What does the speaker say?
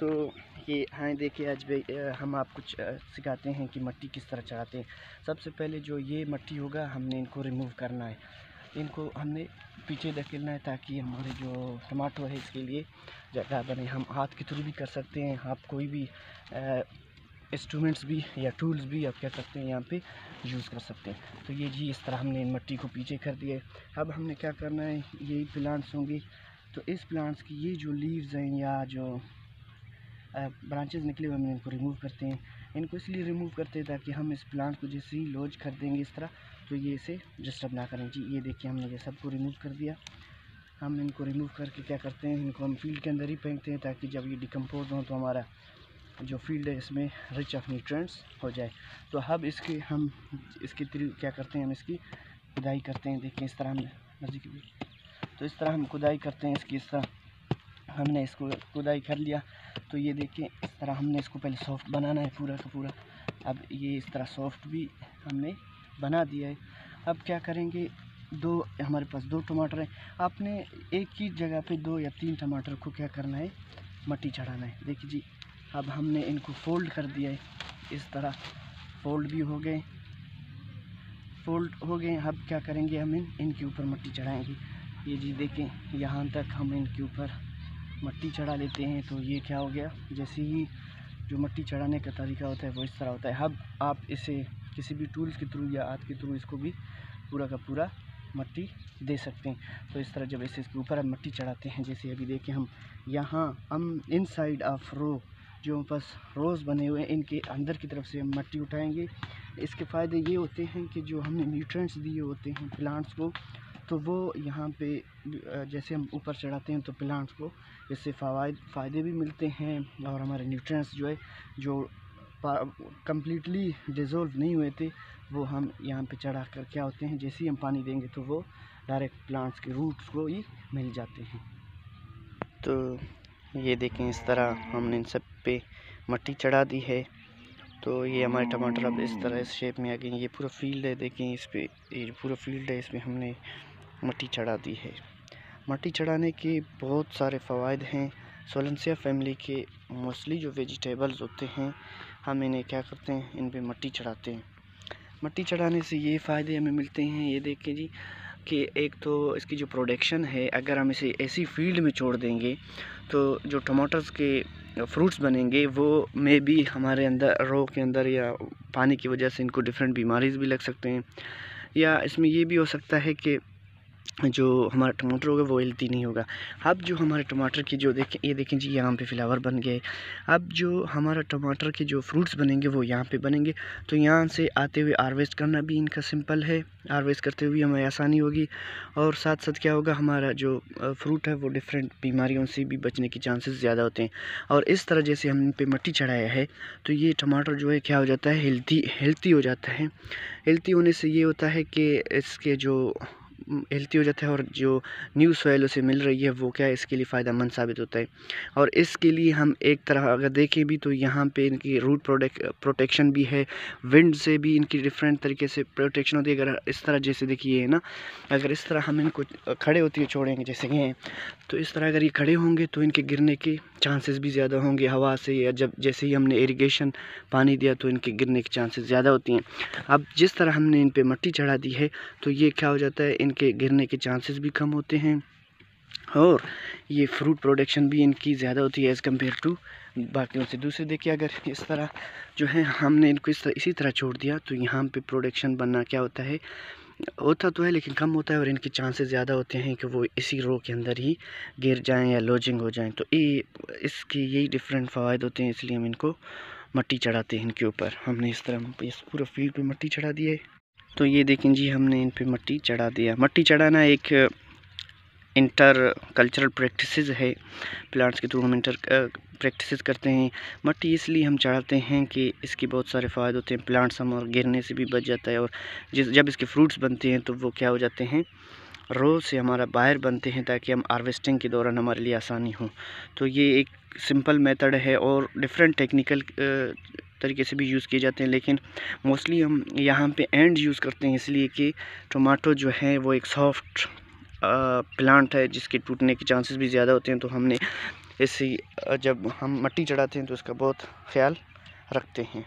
तो ये हाँ देखिए, आज भी हम आप कुछ सिखाते हैं कि मट्टी किस तरह चढ़ाते हैं। सबसे पहले जो ये मट्टी होगा, हमने इनको रिमूव करना है। इनको हमने पीछे धकेलना है ताकि हमारे जो टमाटो है, इसके लिए जगह बने। हम हाथ के थ्रू भी कर सकते हैं। आप कोई भी इंस्ट्रूमेंट्स भी या टूल्स भी आप कह सकते हैं, यहाँ पे यूज़ कर सकते हैं। तो ये जी, इस तरह हमने इन मट्टी को पीछे कर दिया है। अब हमने क्या करना है? यही प्लांट्स होंगे। तो इस प्लांट्स की ये जो लीव्स हैं या जो ब्रांचेस निकले हुए हम इनको रिमूव करते हैं। इनको इसलिए रिमूव करते हैं ताकि हम इस प्लांट को जैसे ही लॉज कर देंगे इस तरह तो ये इसे डिस्टर्ब ना करें। जी, ये देखिए हमने ये सबको रिमूव कर दिया। हम इनको रिमूव करके क्या करते हैं, इनको हम फ़ील्ड के अंदर ही फेंकते हैं ताकि जब ये डिकम्पोज हों तो हमारा जो फ़ील्ड है इसमें रिच ऑफ़ न्यूट्रेंट्स हो जाए। तो अब इसके हम, इसके थ्रू क्या करते हैं, हम इसकी खुदाई करते हैं। देखिए इस तरह हम तो इस तरह हम खुदाई करते हैं इसकी, इस तरह हमने इसको खुदाई कर लिया। तो ये देखिए, इस तरह हमने इसको पहले सॉफ्ट बनाना है पूरा का पूरा। अब ये इस तरह सॉफ्ट भी हमने बना दिया है। अब क्या करेंगे, दो, हमारे पास दो टमाटर हैं। आपने एक ही जगह पे दो या तीन टमाटर को क्या करना है, मट्टी चढ़ाना है। देखिए जी, अब हमने इनको फोल्ड कर दिया है। इस तरह फोल्ड भी हो गए फोल्ड हो गए। अब क्या करेंगे हम इन, इनके ऊपर मट्टी चढ़ाएँगे। ये जी देखें यहाँ तक हम इनके ऊपर मट्टी चढ़ा लेते हैं तो ये क्या हो गया? जैसे ही जो मट्टी चढ़ाने का तरीका होता है, वो इस तरह होता है। अब आप इसे किसी भी टूल्स के थ्रू या हाथ के थ्रू इसको भी पूरा का पूरा मट्टी दे सकते हैं। तो इस तरह जब ऐसे इसके ऊपर हम मट्टी चढ़ाते हैं, जैसे अभी देखें हम यहाँ, हम इन साइड ऑफ़ रो जो बस रोज़ बने हुए हैं, इनके अंदर की तरफ़ से हम मट्टी उठाएँगे। इसके फ़ायदे ये होते हैं कि जो हमने न्यूट्रेंट्स दिए होते हैं प्लांट्स को तो वो यहाँ पे जैसे हम ऊपर चढ़ाते हैं तो प्लांट्स को, इससे फ़वाद फ़ायदे भी मिलते हैं और हमारे न्यूट्रिएंट्स जो है, जो कम्प्लीटली डिज़ोल्व नहीं हुए थे, वो हम यहाँ पे चढ़ा कर क्या होते हैं, जैसे ही हम पानी देंगे तो वो डायरेक्ट प्लांट्स के रूट्स को ही मिल जाते हैं। तो ये देखें इस तरह हमने इन सब पे मट्टी चढ़ा दी है। तो ये हमारे टमाटर अब इस तरह इस शेप में आ गए ये पूरा फ़ील्ड है, देखें इस पर ये पूरा फ़ील्ड है इसमें हमने मट्टी चढ़ा दी है। मट्टी चढ़ाने के बहुत सारे फ़वाद हैं। सोलनसिया फैमिली के मोस्टली जो वेजिटेबल्स होते हैं, हम इन्हें क्या करते हैं? इन पर मट्टी चढ़ाते हैं। मट्टी चढ़ाने से ये फ़ायदे हमें मिलते हैं। ये देखें जी कि एक तो इसकी जो प्रोडक्शन है, अगर हम इसे ऐसी फ़ील्ड में छोड़ देंगे तो जो टमाटर्स के फ्रूट्स बनेंगे, वो में भी हमारे अंदर रो के अंदर या पानी की वजह से इनको डिफरेंट बीमारीज भी लग सकते हैं। या इसमें ये भी हो सकता है कि जो हमारा टमाटर होगा वो हेल्दी नहीं होगा। अब जो हमारे टमाटर की जो देखें, ये देखें जी, यहाँ पे फ्लावर बन गए। अब जो हमारा टमाटर के जो फ्रूट्स बनेंगे, वो यहाँ पे बनेंगे। तो यहाँ से आते हुए हार्वेस्ट करना भी इनका सिंपल है। हार्वेस्ट करते हुए हमें आसानी होगी। और साथ साथ क्या होगा, हमारा जो फ्रूट है, वो डिफरेंट बीमारियों से भी बचने के चांसेस ज़्यादा होते हैं। और इस तरह जैसे हम इन पर मट्टी चढ़ाया है तो ये टमाटर जो है, क्या हो जाता है? हेल्थी हेल्थी हो जाता है। हेल्थी होने से ये होता है कि इसके जो हेल्थी हो जाता है और जो न्यू सॉयल उसे मिल रही है, वो क्या है इसके लिए फ़ायदा मंद साबित होता है? और इसके लिए हम एक तरह अगर देखें भी तो यहाँ पे इनकी रूट प्रोटेक्ट प्रोटेक्शन भी है विंड से भी इनकी डिफरेंट तरीके से प्रोटेक्शन होती है। अगर इस तरह जैसे देखिए है ना, अगर इस तरह हम इनको खड़े होती है छोड़ेंगे, जैसे ये तो इस तरह अगर ये खड़े होंगे तो इनके गिरने के चांसेस भी ज़्यादा होंगे, हवा से या जब जैसे ही हमने इरीगेशन पानी दिया तो इनके गिरने के चांसेस ज़्यादा होती हैं। अब जिस तरह हमने इन पर मट्टी चढ़ा दी है तो ये क्या हो जाता है? इनके गिरने के चांसेस भी कम होते हैं और ये फ्रूट प्रोडक्शन भी इनकी ज़्यादा होती है एज़ कंपेयर टू बाकियों से। दूसरे देखिए, अगर इस तरह जो है हमने इनको इस तरह, इसी तरह छोड़ दिया तो यहाँ पे प्रोडक्शन बनना क्या होता है? होता तो है, लेकिन कम होता है और इनके चांसेस ज़्यादा होते हैं कि वो इसी रो के अंदर ही गिर जाएँ या लॉजिंग हो जाएँ। तो ये, इसके यही डिफरेंट फ़वाद होते हैं, इसलिए हम इनको मट्टी चढ़ाते हैं इनके ऊपर। हमने इस तरह, इस पूरा फ़ील्ड पे मट्टी चढ़ा दी है। तो ये देखें जी, हमने इन पे मट्टी चढ़ा दिया। मट्टी चढ़ाना एक इंटर कल्चरल प्रैक्टिसेस है। प्लांट्स के थ्रू हम इंटर प्रैक्टिसेस करते हैं। मट्टी इसलिए हम चढ़ाते हैं कि इसके बहुत सारे फ़ायदे होते हैं। प्लांट्स हम और गिरने से भी बच जाता है और जिस, जब इसके फ्रूट्स बनते हैं तो वो क्या हो जाते हैं? रो से हमारा बाहर बनते हैं ताकि हम हार्वेस्टिंग के दौरान हमारे लिए आसानी हो। तो ये एक सिंपल मेथड है और डिफरेंट टेक्निकल तरीके से भी यूज़ किए जाते हैं, लेकिन मोस्टली हम यहाँ पे एंड यूज़ करते हैं, इसलिए कि टमाटो जो है वो एक सॉफ्ट प्लांट है, जिसके टूटने के चांसेस भी ज़्यादा होते हैं तो हमने इसी, जब हम मट्टी चढ़ाते हैं तो उसका बहुत ख्याल रखते हैं।